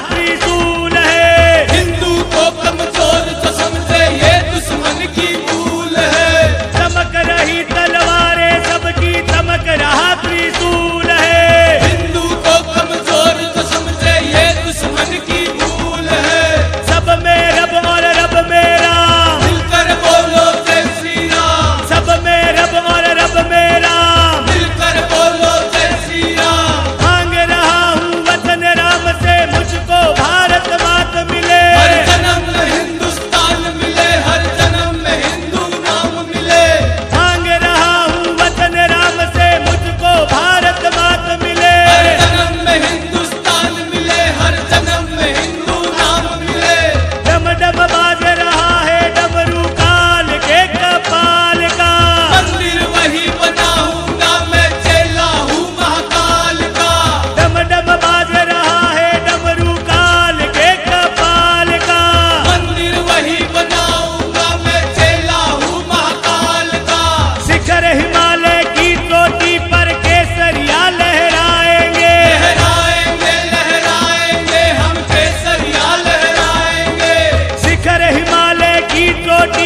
Patrícia.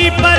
चौकी पर